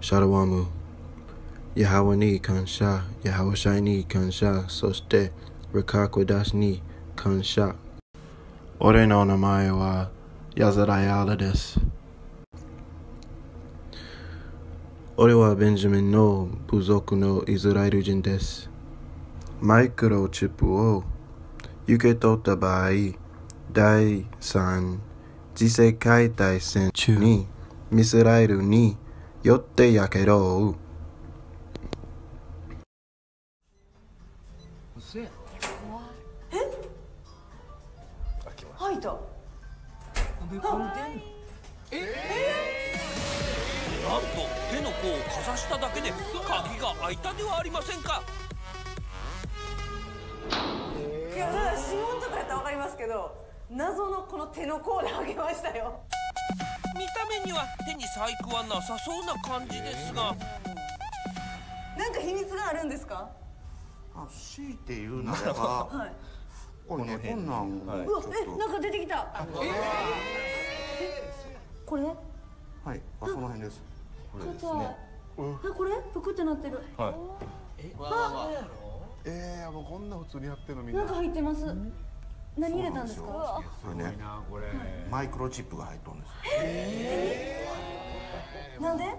シャラワムヤハワに感謝ヤハワシャイに感謝そしてリカコダシに感謝俺の名前はヤザラヤーラです俺はベンジャミンの部族のイスラエル人です。マイクロチップを受け取った場合、第3次世界大戦中にイスラエルによってやけど、吐いたなんと手の甲をかざしただけで鍵が開いたではありませんか？いや指紋とかやったら分かりますけど謎のこの手の甲で開けましたよ目には手に細工はなさそうな感じですが。なんか秘密があるんですか？あ強いて言うならばはい。これねこんなんをちょっうわえなんか出てきた。えこれ？とはいあその辺です。硬いえこれ？ぷってなってる。えー、もうこんな普通にやってるのみんな。なんか入ってます。何入れたんですか？これねマイクロチップが入っとなんで？